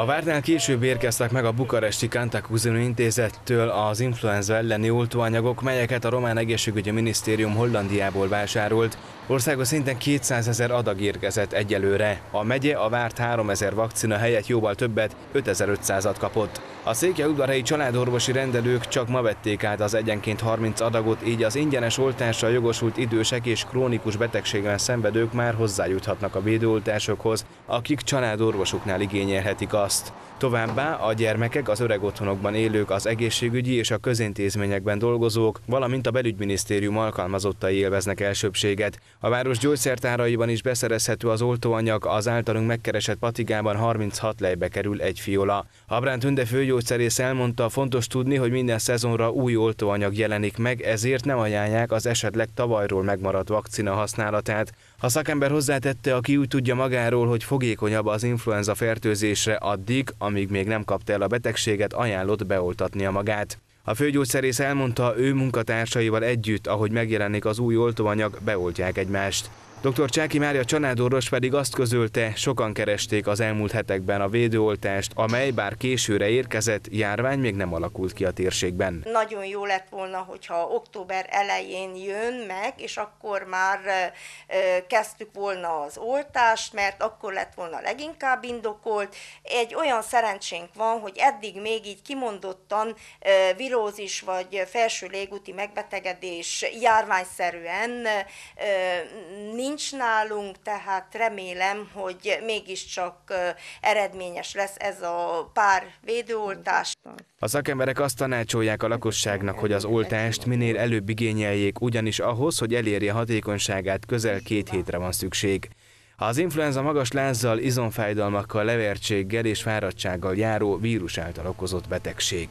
A vártnál később érkeztek meg a bukaresti Kantakuzino intézettől az influenza elleni oltóanyagok, melyeket a román egészségügyi minisztérium Hollandiából vásárolt. Országos szinten 200 ezer adag érkezett egyelőre. A megye a várt 3000 vakcina helyett jóval többet, 5500-at kapott. A székelyudvarhelyi családorvosi rendelők csak ma vették át az egyenként 30 adagot, így az ingyenes oltással jogosult idősek és krónikus betegségben szenvedők már hozzájuthatnak a védőoltásokhoz, akik családorvosuknál igényelhetik azt. Továbbá a gyermekek, az öreg otthonokban élők, az egészségügyi és a közintézményekben dolgozók, valamint a belügyminisztérium alkalmazottai élveznek elsőbséget. A város gyógyszertáraiban is beszerezhető az oltóanyag, az általunk megkeresett patigában 36 lejbe kerül egy fiola. Abrán Tünde főgyógyszerész elmondta, fontos tudni, hogy minden szezonra új oltóanyag jelenik meg, ezért nem ajánlják az esetleg tavalyról megmaradt vakcina használatát. A szakember hozzátette, aki úgy tudja magáról, hogy fogékonyabb az influenza fertőzésre addig, amíg még nem kapta el a betegséget, ajánlott beoltatnia magát. A főgyógyszerész elmondta, ő munkatársaival együtt, ahogy megjelenik az új oltóanyag, beoltják egymást. Dr. Csáki Mária családorvos pedig azt közölte, sokan keresték az elmúlt hetekben a védőoltást, amely bár későre érkezett, járvány még nem alakult ki a térségben. Nagyon jó lett volna, hogyha október elején jön meg, és akkor már kezdtük volna az oltást, mert akkor lett volna leginkább indokolt. Egy olyan szerencsénk van, hogy eddig még így kimondottan virózis vagy felső légúti megbetegedés járványszerűen nincs nincs nálunk, tehát remélem, hogy mégiscsak eredményes lesz ez a pár védőoltás. A szakemberek azt tanácsolják a lakosságnak, hogy az oltást minél előbb igényeljék, ugyanis ahhoz, hogy elérje hatékonyságát, közel két hétre van szükség. Az influenza magas lázzal, izomfájdalmakkal, levertséggel és fáradtsággal járó vírus által okozott betegség.